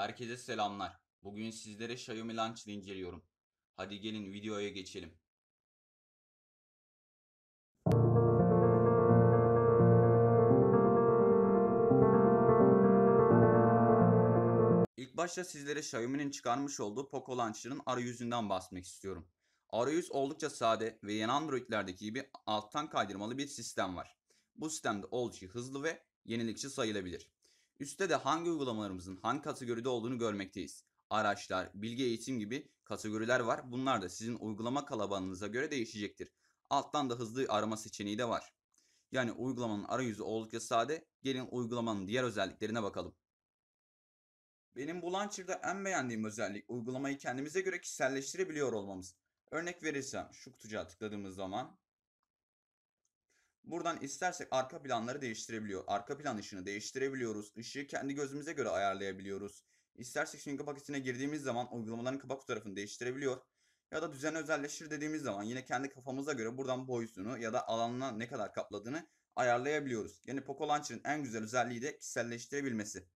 Herkese selamlar. Bugün sizlere Xiaomi Launcher'ı inceliyorum. Hadi gelin videoya geçelim. İlk başta sizlere Xiaomi'nin çıkarmış olduğu Poco Launcher'ın arayüzünden bahsetmek istiyorum. Arayüz oldukça sade ve yeni Android'lerdeki gibi alttan kaydırmalı bir sistem var. Bu sistemde oldukça hızlı ve yenilikçi sayılabilir. Üstte de hangi uygulamalarımızın hangi kategoride olduğunu görmekteyiz. Araçlar, bilgi eğitim gibi kategoriler var. Bunlar da sizin uygulama kalabalığınıza göre değişecektir. Alttan da hızlı arama seçeneği de var. Yani uygulamanın arayüzü oldukça sade. Gelin uygulamanın diğer özelliklerine bakalım. Benim bu launcher'da en beğendiğim özellik uygulamayı kendimize göre kişiselleştirebiliyor olmamız. Örnek verirsem şu kutucuğa tıkladığımız zaman buradan istersek arka planları değiştirebiliyor. Arka plan ışığını değiştirebiliyoruz. Işığı kendi gözümüze göre ayarlayabiliyoruz. İstersek sync paketine girdiğimiz zaman uygulamaların kapak fotoğrafını değiştirebiliyor. Ya da düzen özelleştir dediğimiz zaman yine kendi kafamıza göre buradan boyutunu ya da alanına ne kadar kapladığını ayarlayabiliyoruz. Yani Poco Launcher'ın en güzel özelliği de kişiselleştirebilmesi.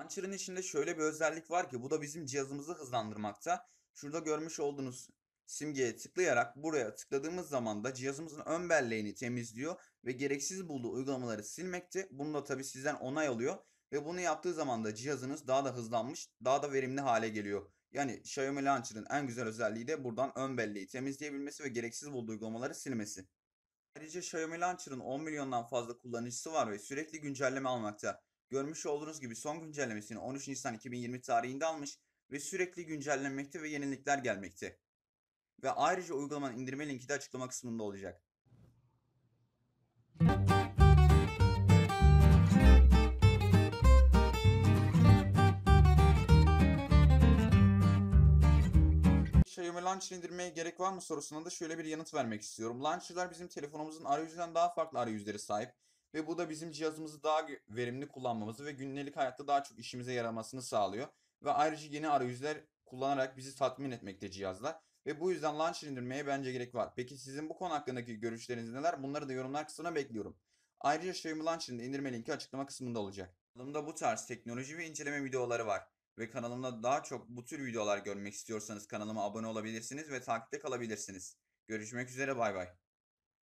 Launcher'ın içinde şöyle bir özellik var ki bu da bizim cihazımızı hızlandırmakta. Şurada görmüş olduğunuz simgeye tıklayarak buraya tıkladığımız zaman da cihazımızın ön belleğini temizliyor ve gereksiz bulduğu uygulamaları silmekte. Bunu da tabi sizden onay alıyor ve bunu yaptığı zaman da cihazınız daha da hızlanmış, daha da verimli hale geliyor. Yani Xiaomi Launcher'ın en güzel özelliği de buradan ön belleği temizleyebilmesi ve gereksiz bulduğu uygulamaları silmesi. Ayrıca Xiaomi Launcher'ın 10 milyondan fazla kullanıcısı var ve sürekli güncelleme almakta. Görmüş olduğunuz gibi son güncellemesini 13 Nisan 2020 tarihinde almış ve sürekli güncellenmekte ve yenilikler gelmekte. Ve ayrıca uygulamanın indirme linki de açıklama kısmında olacak. Xiaomi Launcher indirmeye gerek var mı sorusuna da şöyle bir yanıt vermek istiyorum. Launcher'lar bizim telefonumuzun arayüzünden daha farklı arayüzleri sahip ve bu da bizim cihazımızı daha verimli kullanmamızı ve günlük hayatta daha çok işimize yaramasını sağlıyor. Ve ayrıca yeni arayüzler kullanarak bizi tatmin etmekte cihazlar. Ve bu yüzden Launcher indirmeye bence gerek var. Peki sizin bu konu hakkındaki görüşleriniz neler? Bunları da yorumlar kısmına bekliyorum. Ayrıca Xiaomi Launcher'ın indirme linki açıklama kısmında olacak. Kanalımda bu tarz teknoloji ve inceleme videoları var. Ve kanalımda daha çok bu tür videolar görmek istiyorsanız kanalıma abone olabilirsiniz ve takipte kalabilirsiniz. Görüşmek üzere bay bay.